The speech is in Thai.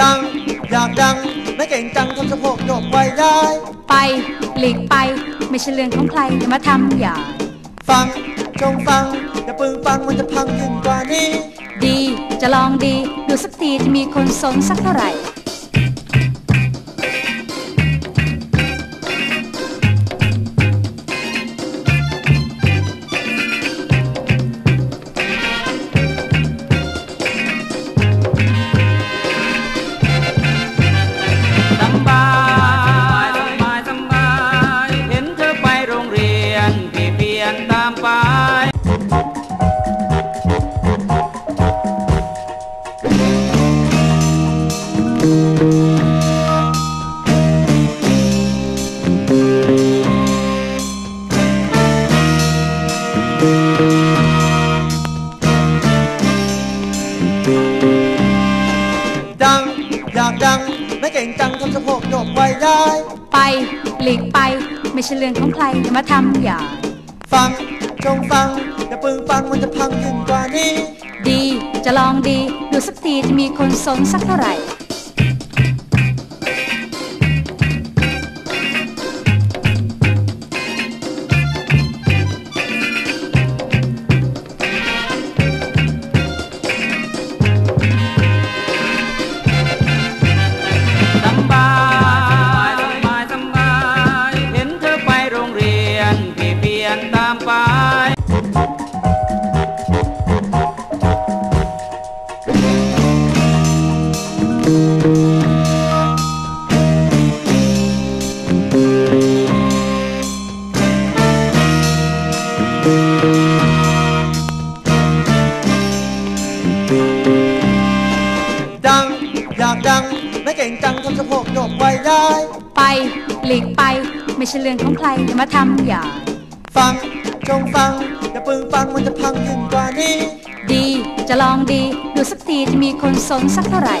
ดัง อยากดัง ไม่เก่งจังทำสะโพกโยกไว้ได้ ไปหลีกไป ไม่ใช่เรื่องของใครอย่ามาทำอย่า ฟัง จงฟัง อย่าปึงฟังมันจะพังยิ่งกว่านี้ ดีจะลองดี ดูสักทีจะมีคนสนสักเท่าไหร่ ดัง อยากดังไม่เก่งจังทำสะโพกโยกไว้ได้ ไปหลีกไปไม่ใช่เรื่องของใครอย่ามาทำอย่า ฟัง จงฟัง อย่าปึงฟังมันจะพังยิ่งกว่านี้ ดีจะลองดี ดูสักทีจะมีคนสนสักเท่าไหร่ ยนตามไปดังอยากดังไม่เก่งจังทำสะโพกโยกไว้ได้ ไปหลีกไป ไม่ใช่เรื่องของใครอย่ามาทำอย่า ฟังจงฟัง อย่าปึงฟังมันจะพังยิ่งกว่านี้ ดีจะลองดี ดูสักทีจะมีคนสนสักเท่าไหร่